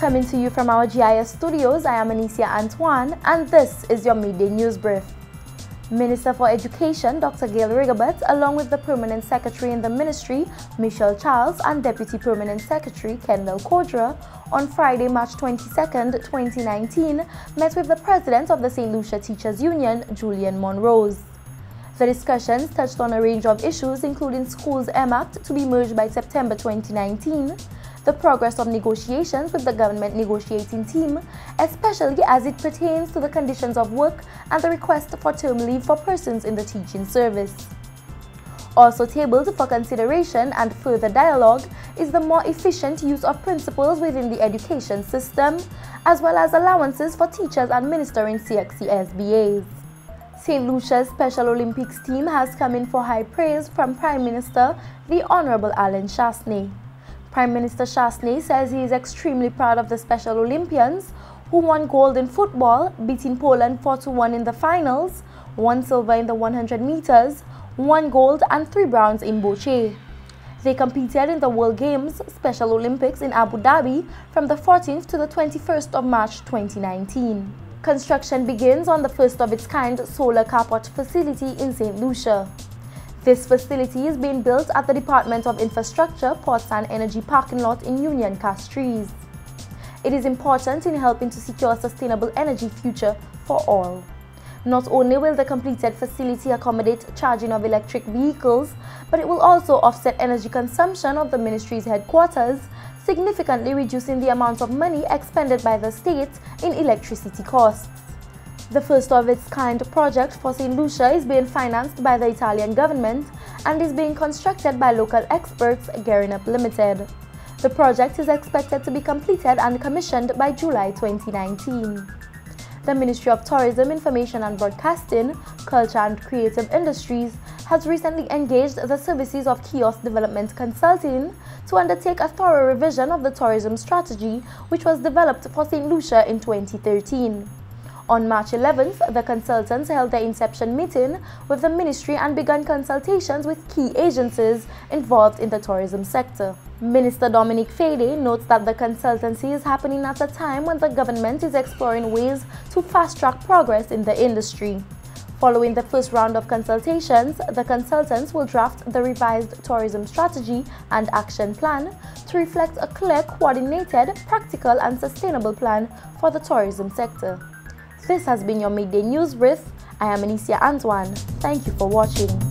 Coming to you from our GIS studios, I am Anicia Antoine, and this is your Midday News Brief. Minister for Education, Dr. Gail Rigobert, along with the Permanent Secretary in the Ministry, Michelle Charles, and Deputy Permanent Secretary, Kendall Kodra, on Friday, March 22, 2019, met with the President of the St. Lucia Teachers Union, Julian Monrose. The discussions touched on a range of issues including schools EMACT to be merged by September 2019, the progress of negotiations with the government negotiating team, especially as it pertains to the conditions of work and the request for term leave for persons in the teaching service. Also tabled for consideration and further dialogue is the more efficient use of principals within the education system, as well as allowances for teachers administering CXC SBAs. St. Lucia's Special Olympics team has come in for high praise from Prime Minister the Honorable Allen Chastanet. Prime Minister Chastanet says he is extremely proud of the Special Olympians who won gold in football, beating Poland 4-1 in the finals, won silver in the 100 meters, one gold and three bronze in bocce. They competed in the World Games Special Olympics in Abu Dhabi from the 14th to the 21st of March 2019. Construction begins on the first of its kind solar carport facility in St. Lucia. This facility is being built at the Department of Infrastructure Ports and Energy parking lot in Union Castries. It is important in helping to secure a sustainable energy future for all. Not only will the completed facility accommodate charging of electric vehicles, but it will also offset energy consumption of the ministry's headquarters significantly reducing the amount of money expended by the state in electricity costs. The first of its kind project for St. Lucia is being financed by the Italian government and is being constructed by local experts Garinup Limited. The project is expected to be completed and commissioned by July 2019. The Ministry of Tourism, Information and Broadcasting, Culture and Creative Industries has recently engaged the services of Kiosk Development Consulting to undertake a thorough revision of the tourism strategy which was developed for St. Lucia in 2013. On March 11th, the consultants held their inception meeting with the ministry and began consultations with key agencies involved in the tourism sector. Minister Dominic Fedee notes that the consultancy is happening at a time when the government is exploring ways to fast-track progress in the industry. Following the first round of consultations, the consultants will draft the revised tourism strategy and action plan to reflect a clear, coordinated, practical and sustainable plan for the tourism sector. This has been your Midday News Brief. I am Anicia Antoine. Thank you for watching.